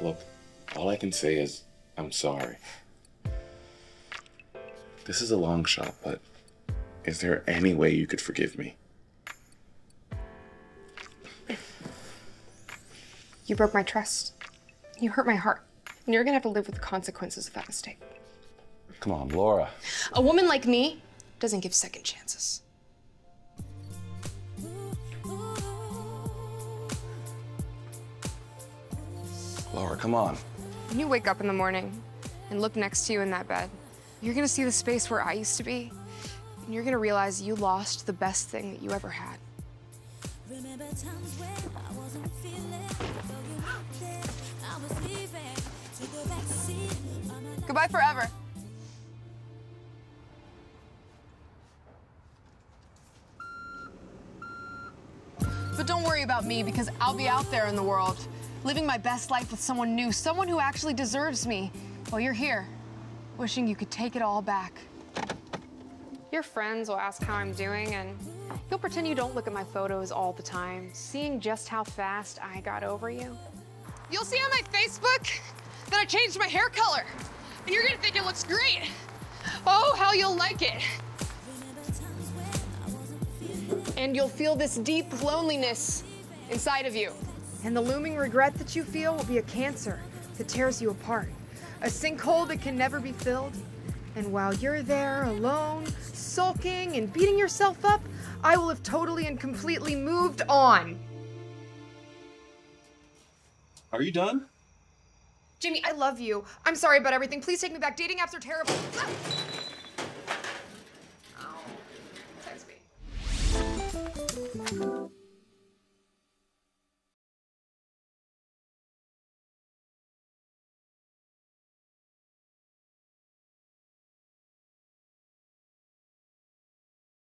Look, all I can say is I'm sorry. This is a long shot, but is there any way you could forgive me? You broke my trust. You hurt my heart. And you're gonna have to live with the consequences of that mistake. Come on, Laura. A woman like me doesn't give second chances. Laura, come on. When you wake up in the morning and look next to you in that bed, you're gonna see the space where I used to be, and you're gonna realize you lost the best thing that you ever had. Remember times when I wasn't feeling, you there, I was leaving, took a back seat. I'm not Goodbye forever. But don't worry about me because I'll be out there in the world, living my best life with someone new, someone who actually deserves me, while you're here, wishing you could take it all back. Your friends will ask how I'm doing, and you'll pretend you don't look at my photos all the time, seeing just how fast I got over you. You'll see on my Facebook that I changed my hair color. And you're gonna think it looks great. Oh, how you'll like it. And you'll feel this deep loneliness inside of you. And the looming regret that you feel will be a cancer that tears you apart, a sinkhole that can never be filled. And while you're there alone, sulking and beating yourself up, I will have totally and completely moved on. Are you done? Jimmy, I love you. I'm sorry about everything. Please take me back. Dating apps are terrible. Ow.